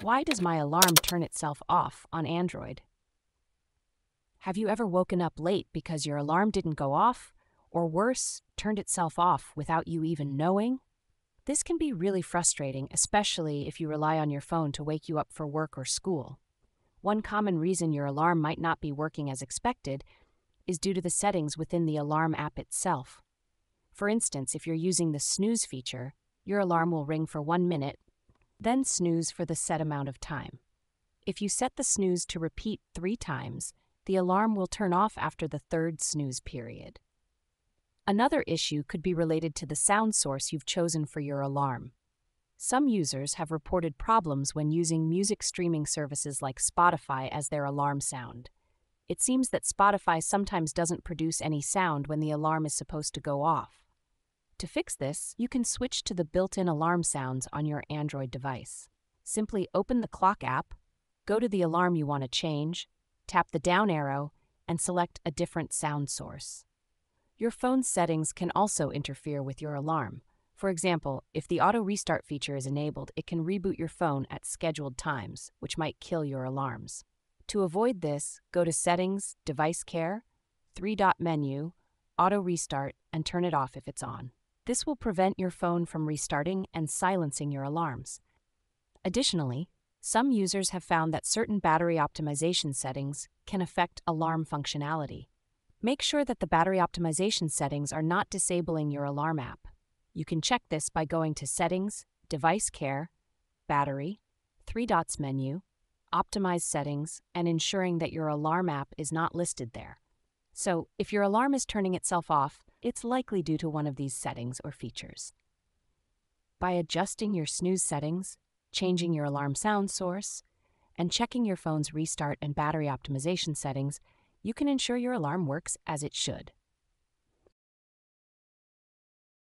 Why does my alarm turn itself off on Android? Have you ever woken up late because your alarm didn't go off? Or worse, turned itself off without you even knowing? This can be really frustrating, especially if you rely on your phone to wake you up for work or school. One common reason your alarm might not be working as expected is due to the settings within the alarm app itself. For instance, if you're using the snooze feature, your alarm will ring for one minute, then snooze for the set amount of time. If you set the snooze to repeat three times, the alarm will turn off after the third snooze period. Another issue could be related to the sound source you've chosen for your alarm. Some users have reported problems when using music streaming services like Spotify as their alarm sound. It seems that Spotify sometimes doesn't produce any sound when the alarm is supposed to go off. To fix this, you can switch to the built in alarm sounds on your Android device. Simply open the clock app, go to the alarm you want to change, tap the down arrow, and select a different sound source. Your phone's settings can also interfere with your alarm. For example, if the auto restart feature is enabled, it can reboot your phone at scheduled times, which might kill your alarms. To avoid this, go to Settings, Device Care, three dot menu, Auto Restart, and turn it off if it's on. This will prevent your phone from restarting and silencing your alarms. Additionally, some users have found that certain battery optimization settings can affect alarm functionality. Make sure that the battery optimization settings are not disabling your alarm app. You can check this by going to Settings, Device Care, Battery, three dots menu, Optimize Settings, and ensuring that your alarm app is not listed there. So, if your alarm is turning itself off, it's likely due to one of these settings or features. By adjusting your snooze settings, changing your alarm sound source, and checking your phone's restart and battery optimization settings, you can ensure your alarm works as it should.